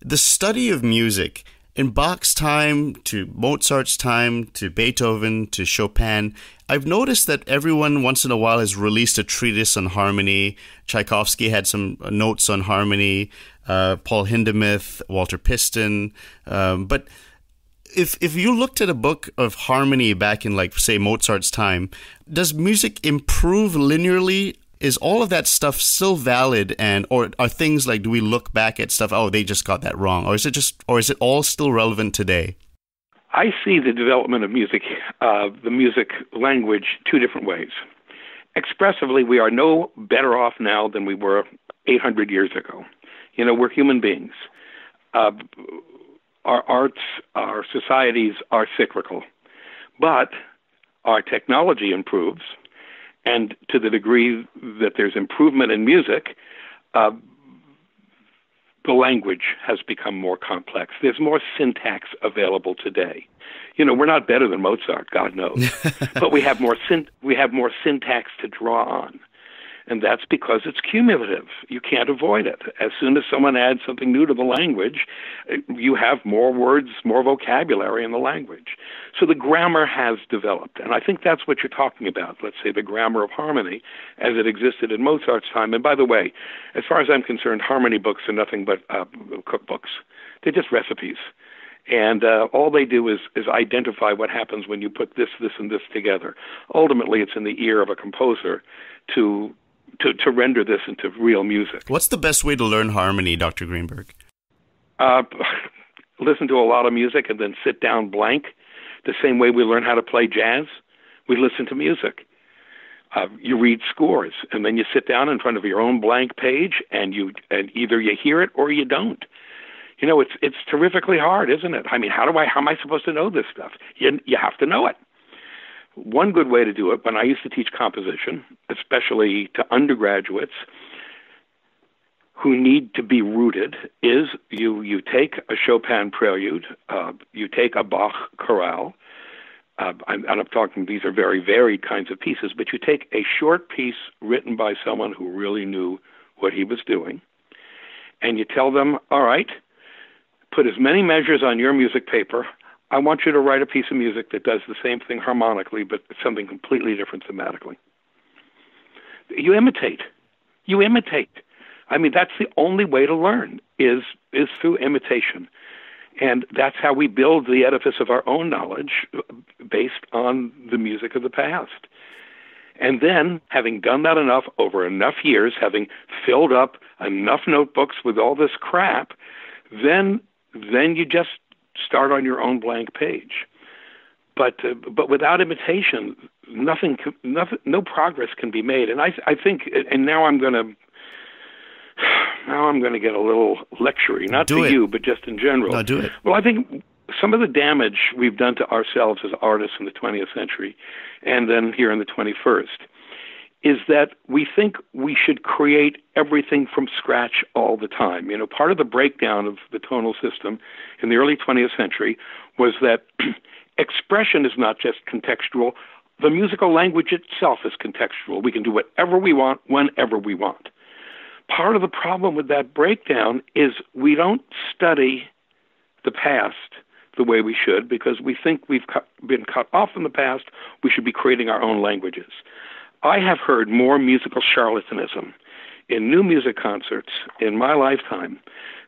The study of music, in Bach's time to Mozart's time to Beethoven to Chopin, I've noticed that everyone once in a while has released a treatise on harmony. Tchaikovsky had some notes on harmony, uh, Paul Hindemith, Walter Piston. Um, but if if you looked at a book of harmony back in like say Mozart's time, does music improve linearly is all of that stuff still valid? And or are things like do we look back at stuff oh they just got that wrong? Or is it just or is it all still relevant today? I see the development of music uh, the music language two different ways. Expressively we are no better off now than we were 800 years ago. You know we're human beings. Uh, our arts our societies are cyclical. But our technology improves and to the degree that there's improvement in music, uh, the language has become more complex. There's more syntax available today. You know, we're not better than Mozart, God knows, but we have more syn- we have more syntax to draw on. And that's because it's cumulative. You can't avoid it. As soon as someone adds something new to the language, you have more words, more vocabulary in the language. So the grammar has developed. And I think that's what you're talking about. Let's say the grammar of harmony as it existed in Mozart's time. And by the way, as far as I'm concerned, harmony books are nothing but uh, cookbooks, they're just recipes and uh, all they do is is identify what happens when you put this, this, and this together. Ultimately, it's in the ear of a composer to to, to render this into real music. What's the best way to learn harmony, Dr. Greenberg? Uh, listen to a lot of music and then sit down blank. The same way we learn how to play jazz, we listen to music. Uh, you read scores, and then you sit down in front of your own blank page, and you and either you hear it or you don't. You know, it's it's terrifically hard, isn't it? I mean, how do I how am I supposed to know this stuff? You you have to know it. One good way to do it, when I used to teach composition, especially to undergraduates who need to be rooted, is you you take a Chopin prelude, uh, you take a Bach chorale, uh, I'm, and I'm talking these are very varied kinds of pieces, but you take a short piece written by someone who really knew what he was doing, and you tell them, all right, put as many measures on your music paper. I want you to write a piece of music that does the same thing harmonically, but something completely different thematically. You imitate. You imitate. I mean, that's the only way to learn is is through imitation. And that's how we build the edifice of our own knowledge uh, based on the music of the past. And then, having done that enough over enough years, having filled up enough notebooks with all this crap, then then you just start on your own blank page. But uh, but without imitation, nothing, nothing, no progress can be made. And I I think, and now I'm going to now I'm going to get a little lectury, not do to it. you, but just in general. No, do it. Well, I think some of the damage we've done to ourselves as artists in the 20th century and then here in the 21st is that we think we should create everything from scratch all the time. You know, part of the breakdown of the tonal system in the early 20th century was that expression is not just contextual, the musical language itself is contextual. We can do whatever we want whenever we want part of the problem with that breakdown is we don't study the past the way we should because we think we've cut, been cut off from the past. We should be creating our own languages. I have heard more musical charlatanism in new music concerts in my lifetime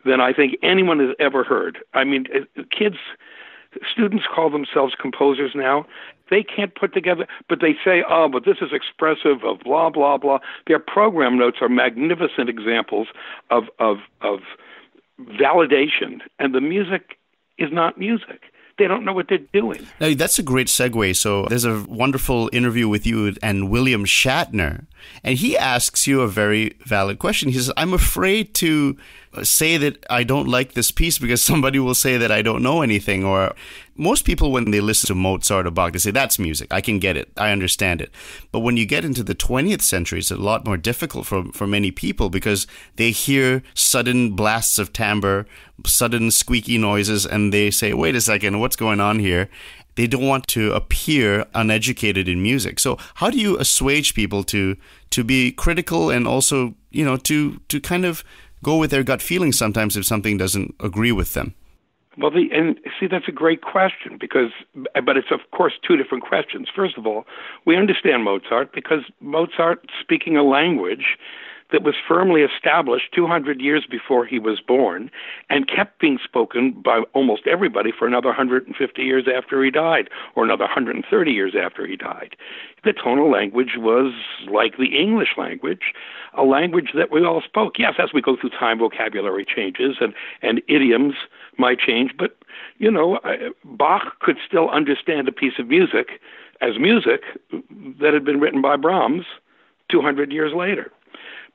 than I think anyone has ever heard. I mean, uh, kids, students call themselves composers now, they can't put together, but they say, oh, but this is expressive of blah, blah, blah. Their program notes are magnificent examples of, of, of validation, and the music is not music they don't know what they're doing. Now, that's a great segue. So, there's a wonderful interview with you and William Shatner, and he asks you a very valid question. He says, I'm afraid to uh, say that I don't like this piece because somebody will say that I don't know anything. Or most people, when they listen to Mozart or Bach, they say, That's music. I can get it. I understand it. But when you get into the 20th century, it's a lot more difficult for, for many people because they hear sudden blasts of timbre, sudden squeaky noises, and they say, Wait a second, what's going on here? They don't want to appear uneducated in music. So, how do you assuage people to to be critical and also, you know, to to kind of go with their gut feeling sometimes if something doesn't agree with them? Well, the, and see, that's a great question because, but it's of course two different questions. First of all, we understand Mozart because Mozart speaking a language that was firmly established 200 years before he was born and kept being spoken by almost everybody for another 150 years after he died, or another 130 years after he died. The tonal language was like the English language, a language that we all spoke. Yes, as we go through time, vocabulary changes and, and idioms might change, but, you know, Bach could still understand a piece of music as music that had been written by Brahms 200 years later.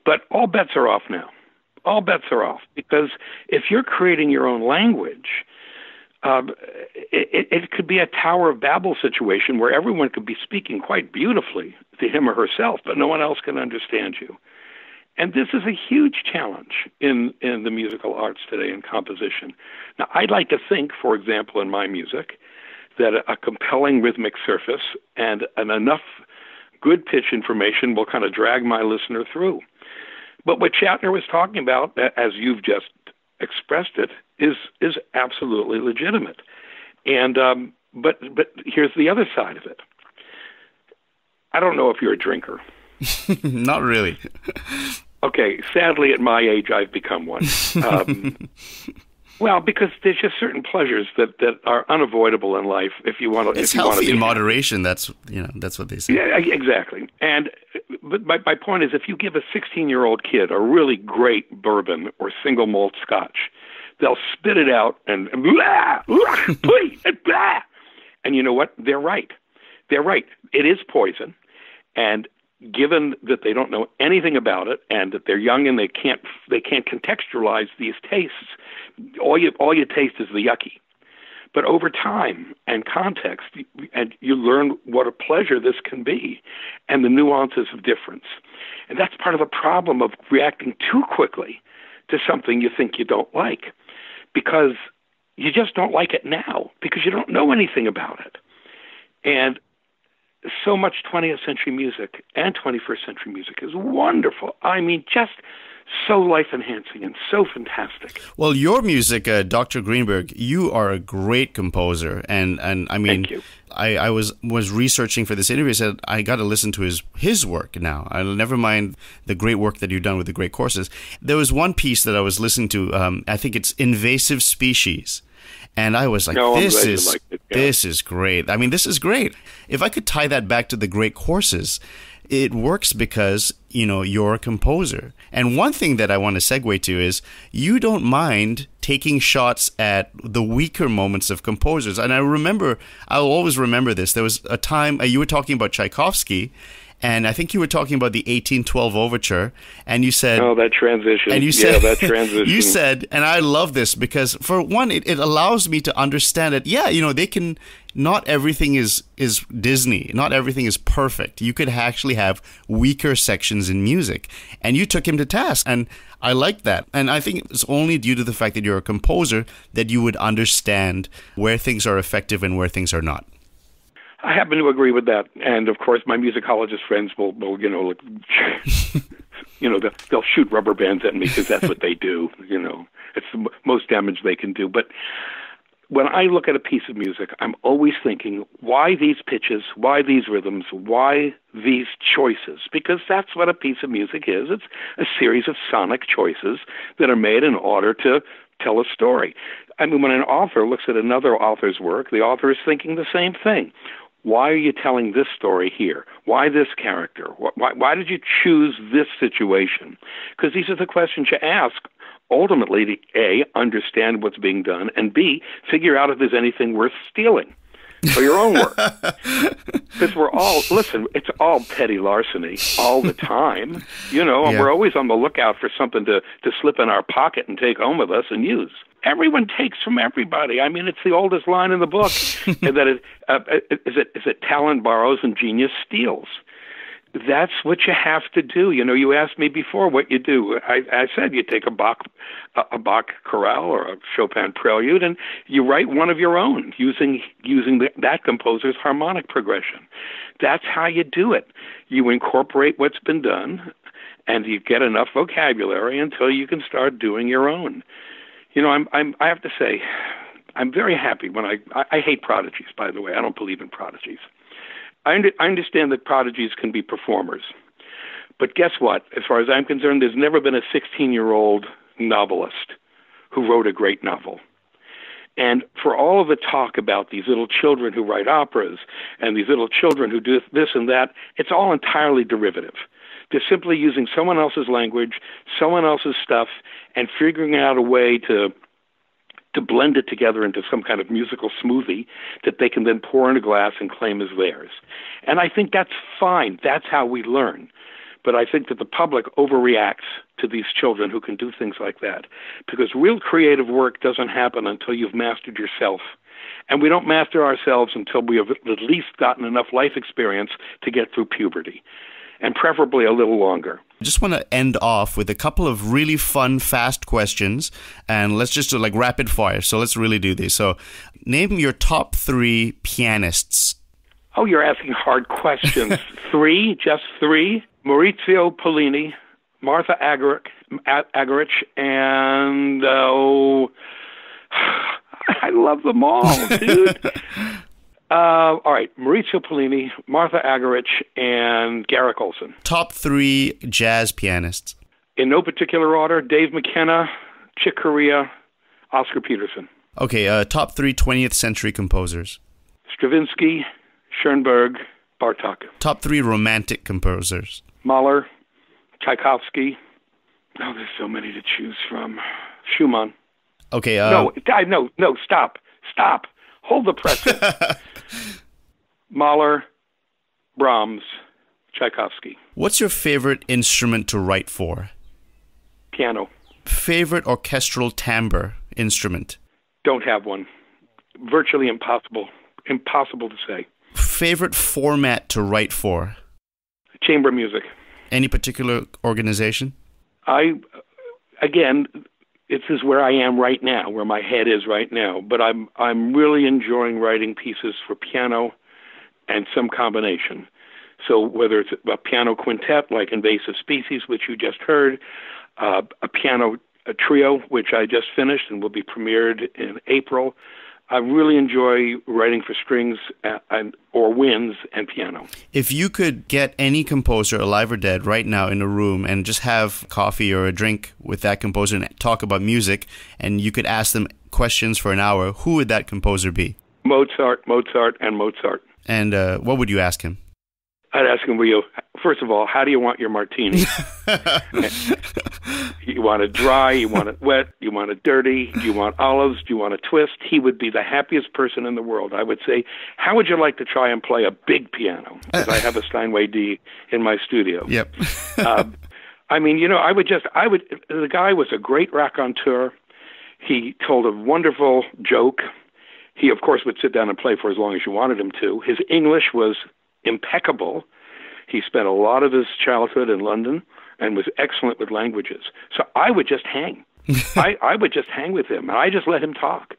But all bets are off now. All bets are off because if you're creating your own language, um, it, it could be a Tower of Babel situation where everyone could be speaking quite beautifully to him or herself, but no one else can understand you. And this is a huge challenge in, in the musical arts today in composition. Now, I'd like to think, for example, in my music, that a, a compelling rhythmic surface and, and enough good pitch information will kind of drag my listener through. But what Shatner was talking about, as you've just expressed it, is is absolutely legitimate. And um, but but here's the other side of it. I don't know if you're a drinker. Not really. okay, sadly, at my age, I've become one. Um, well, because there's just certain pleasures that, that are unavoidable in life if you want to. It's if you healthy in moderation. That's you know that's what they say. Yeah, exactly. And but my my point is, if you give a 16 year old kid a really great bourbon or single malt Scotch, they'll spit it out and blah, blah, blah. And you know what? They're right. They're right. It is poison, and given that they don't know anything about it and that they're young and they can't they can't contextualize these tastes, all you all you taste is the yucky. But over time and context, and you learn what a pleasure this can be, and the nuances of difference. And that's part of the problem of reacting too quickly to something you think you don't like, because you just don't like it now because you don't know anything about it. And so much 20th century music and 21st century music is wonderful. I mean, just so life enhancing and so fantastic. Well, your music, uh, Dr. Greenberg, you are a great composer, and and I mean, I, I was was researching for this interview. I said I got to listen to his his work now. I'll never mind the great work that you've done with the great courses. There was one piece that I was listening to. Um, I think it's invasive species and I was like, no, this is it, yeah. this is great. I mean, this is great. If I could tie that back to the great courses, it works because you know you're a composer. And one thing that I want to segue to is you don't mind taking shots at the weaker moments of composers. And I remember, I'll always remember this. There was a time uh, you were talking about Tchaikovsky, and I think you were talking about the 1812 overture, and you said, "Oh, that transition." And you said, yeah, that transition. You said, and I love this because for one, it, it allows me to understand that. Yeah, you know, they can. Not everything is is Disney. Not everything is perfect. You could actually have weaker sections in music, and you took him to task, and I like that. And I think it's only due to the fact that you're a composer that you would understand where things are effective and where things are not. I happen to agree with that, and of course, my musicologist friends will, will you know, you know, they'll, they'll shoot rubber bands at me because that's what they do. You know, it's the most damage they can do. But when I look at a piece of music, I'm always thinking, why these pitches? Why these rhythms? Why these choices? Because that's what a piece of music is. It's a series of sonic choices that are made in order to tell a story. I mean, when an author looks at another author's work, the author is thinking the same thing. Why are you telling this story here? Why this character? Why, why did you choose this situation? Because these are the questions you ask ultimately to A, understand what's being done, and B, figure out if there's anything worth stealing for your own work. Because we're all, listen, it's all petty larceny all the time, you know, and yeah. we're always on the lookout for something to, to slip in our pocket and take home with us and use everyone takes from everybody. I mean, it's the oldest line in the book that it, uh, is it is it talent borrows and genius steals. That's what you have to do. You know, you asked me before what you do. I, I said you take a Bach, a Bach chorale or a Chopin prelude, and you write one of your own using using the, that composer's harmonic progression. That's how you do it. You incorporate what's been done, and you get enough vocabulary until you can start doing your own. You know, I'm, I'm, I have to say, I'm very happy when I, I, I hate prodigies, by the way. I don't believe in prodigies. I, under, I understand that prodigies can be performers. But guess what? As far as I'm concerned, there's never been a 16 year old novelist who wrote a great novel. And for all of the talk about these little children who write operas and these little children who do this and that, it's all entirely derivative. They're simply using someone else's language, someone else's stuff, and figuring out a way to to blend it together into some kind of musical smoothie that they can then pour in a glass and claim as theirs. And I think that's fine. That's how we learn. But I think that the public overreacts to these children who can do things like that because real creative work doesn't happen until you've mastered yourself. And we don't master ourselves until we have at least gotten enough life experience to get through puberty and preferably a little longer. I just want to end off with a couple of really fun, fast questions, and let's just do like rapid fire. So let's really do this. So, name your top three pianists. Oh, you're asking hard questions. three, just three. Maurizio Pollini, Martha Argerich, Argerich and oh, I love them all, dude. Uh, all right, Maurizio Pollini, Martha Argerich, and Garrick Ohlsson. Top three jazz pianists. In no particular order: Dave McKenna, Chick Corea, Oscar Peterson. Okay, uh, top three 20th century composers. Stravinsky, Schoenberg, Bartok. Top three romantic composers. Mahler, Tchaikovsky. Oh, there's so many to choose from. Schumann. Okay. Uh, no, no, no. Stop. Stop. Hold the presses. Mahler, Brahms, Tchaikovsky. What's your favorite instrument to write for? Piano. Favorite orchestral timbre instrument? Don't have one. Virtually impossible. Impossible to say. Favorite format to write for? Chamber music. Any particular organization? I, again, this is where I am right now, where my head is right now. But I'm I'm really enjoying writing pieces for piano, and some combination. So whether it's a piano quintet like Invasive Species, which you just heard, uh, a piano a trio, which I just finished and will be premiered in April. I really enjoy writing for strings and, or winds and piano. If you could get any composer, alive or dead, right now in a room and just have coffee or a drink with that composer and talk about music, and you could ask them questions for an hour, who would that composer be? Mozart, Mozart, and Mozart. And uh, what would you ask him? I'd ask him, will you, first of all, how do you want your martini? you want it dry, you want it wet, you want it dirty, do you want olives, do you want a twist? He would be the happiest person in the world. I would say, how would you like to try and play a big piano? Because I have a Steinway D in my studio. Yep. uh, I mean, you know, I would just, I would, the guy was a great raconteur. He told a wonderful joke. He, of course, would sit down and play for as long as you wanted him to. His English was impeccable. He spent a lot of his childhood in London and was excellent with languages. So I would just hang. I, I would just hang with him and I just let him talk.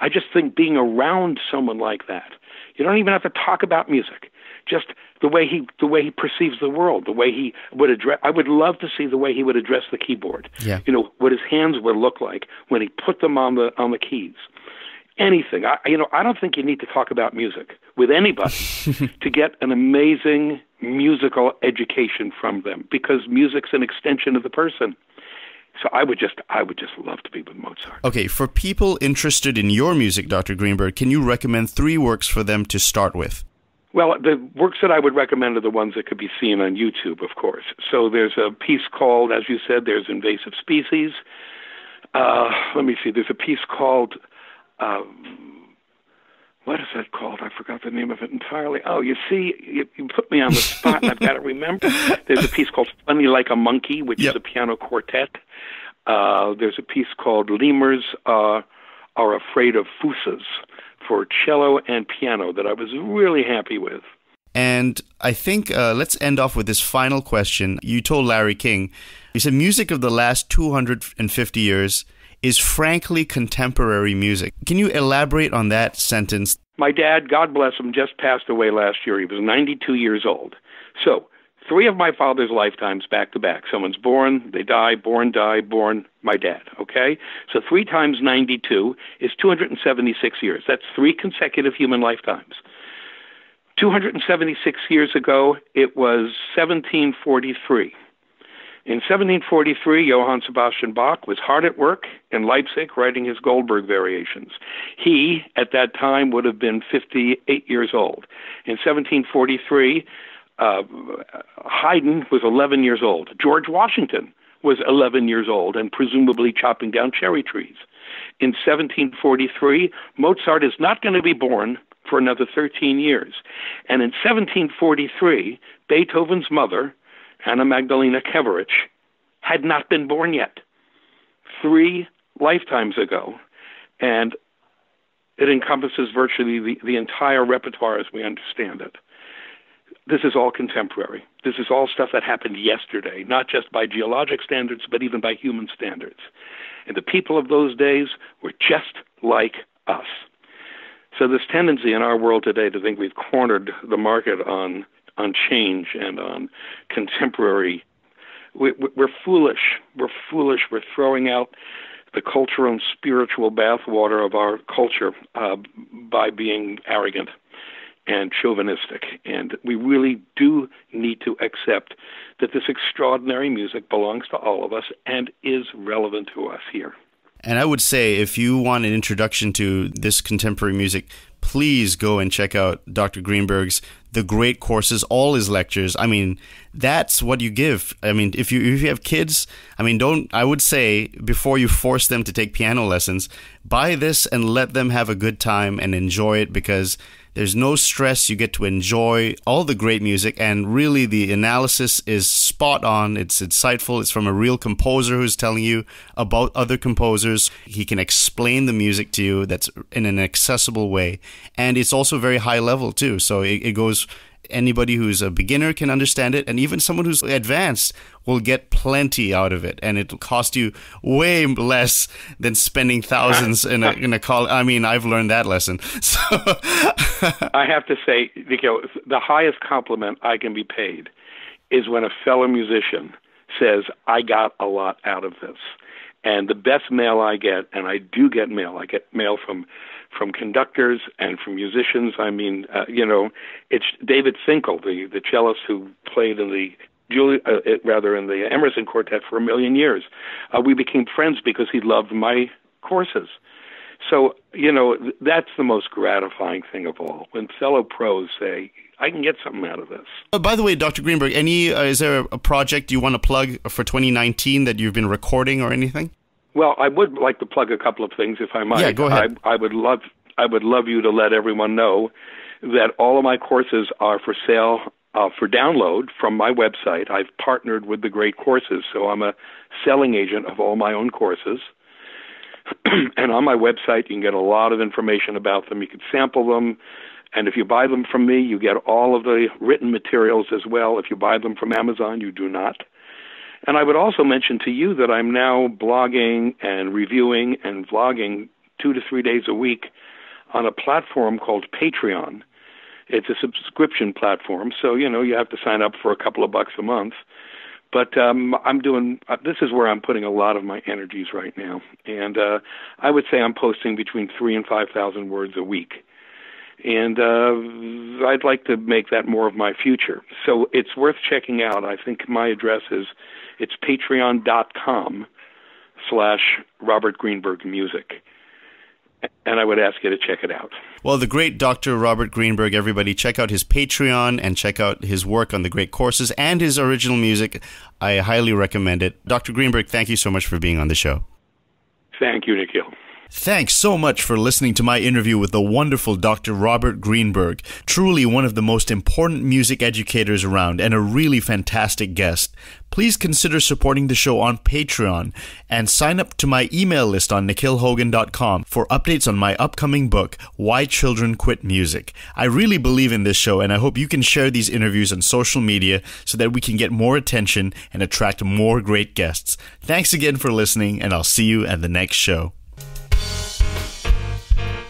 I just think being around someone like that, you don't even have to talk about music. Just the way he the way he perceives the world, the way he would address. I would love to see the way he would address the keyboard. Yeah. You know what his hands would look like when he put them on the on the keys anything. I, you know, I don't think you need to talk about music with anybody to get an amazing musical education from them because music's an extension of the person. So I would just, I would just love to be with Mozart. Okay, for people interested in your music, Dr. Greenberg, can you recommend three works for them to start with? Well, the works that I would recommend are the ones that could be seen on YouTube, of course. So there's a piece called, as you said, there's Invasive Species. Uh, let me see. There's a piece called um, what is that called? I forgot the name of it entirely. Oh, you see, you, you put me on the spot, and I've got to remember. There's a piece called "Funny Like a Monkey," which yep. is a piano quartet. Uh, there's a piece called "Lemurs uh, Are Afraid of Fossas" for cello and piano that I was really happy with. And I think uh, let's end off with this final question. You told Larry King, you said music of the last 250 years is frankly contemporary music. Can you elaborate on that sentence? My dad, God bless him, just passed away last year. He was 92 years old. So, three of my father's lifetimes back to back. Someone's born, they die, born, die, born, my dad, okay? So, three times 92 is 276 years. That's three consecutive human lifetimes. 276 years ago, it was 1743. In 1743, Johann Sebastian Bach was hard at work in Leipzig writing his Goldberg variations. He, at that time, would have been 58 years old. In 1743, uh, Haydn was 11 years old. George Washington was 11 years old and presumably chopping down cherry trees. In 1743, Mozart is not going to be born for another 13 years. And in 1743, Beethoven's mother, Anna Magdalena Keverich, had not been born yet, three lifetimes ago. And it encompasses virtually the, the entire repertoire as we understand it. This is all contemporary. This is all stuff that happened yesterday, not just by geologic standards, but even by human standards. And the people of those days were just like us. So, this tendency in our world today to think we've cornered the market on on change and on contemporary. We, we're foolish. We're foolish. We're throwing out the cultural and spiritual bathwater of our culture uh, by being arrogant and chauvinistic. And we really do need to accept that this extraordinary music belongs to all of us and is relevant to us here. And I would say if you want an introduction to this contemporary music, please go and check out Dr. Greenberg's the great courses, all his lectures. I mean, that's what you give. I mean, if you if you have kids, I mean, don't I would say before you force them to take piano lessons, buy this and let them have a good time and enjoy it because There's no stress. You get to enjoy all the great music, and really the analysis is spot on. It's insightful. It's from a real composer who's telling you about other composers. He can explain the music to you that's in an accessible way, and it's also very high level too. So it, it goes anybody who's a beginner can understand it, and even someone who's advanced will get plenty out of it, and it'll cost you way less than spending thousands in a in a call. I mean, I've learned that lesson. So I have to say, the highest compliment I can be paid is when a fellow musician says, "I got a lot out of this." And the best mail I get, and I do get mail. I get mail from from conductors and from musicians. I mean, uh, you know, it's David Finckel, the the cellist who played in the Julie, uh, rather in the Emerson Quartet for a million years. Uh, we became friends because he loved my courses. So you know, that's the most gratifying thing of all when fellow pros say, "I can get something out of this." Uh, by the way, Dr. Greenberg, any uh, is there a project you want to plug for 2019 that you've been recording or anything? Well, I would like to plug a couple of things, if I might. Yeah, go ahead. I, I would love I would love you to let everyone know that all of my courses are for sale uh, for download from my website. I've partnered with the Great Courses, so I'm a selling agent of all my own courses. and on my website, you can get a lot of information about them. You can sample them. And if you buy them from me, you get all of the written materials as well. If you buy them from Amazon, you do not. And I would also mention to you that I'm now blogging and reviewing and vlogging two to three days a week on a platform called Patreon. It's a subscription platform, so you know you have to sign up for a couple of bucks a month. But um, I'm doing. Uh, this is where I'm putting a lot of my energies right now, and uh, I would say I'm posting between three and five thousand words a week and uh, I'd like to make that more of my future. So it's worth checking out. I think my address is it's patreon.com slash Robert Greenberg Music. And I would ask you to check it out. Well, the great Dr. Robert Greenberg, everybody, check out his Patreon and check out his work on the great courses and his original music. I highly recommend it. Dr. Greenberg, thank you so much for being on the show. Thank you, Nikhil. Thanks so much for listening to my interview with the wonderful Dr. Robert Greenberg. Truly one of the most important music educators around and a really fantastic guest. Please consider supporting the show on Patreon and sign up to my email list on nikhilhogan.com for updates on my upcoming book, Why Children Quit Music. I really believe in this show and I hope you can share these interviews on social media so that we can get more attention and attract more great guests. Thanks again for listening and I'll see you at the next show you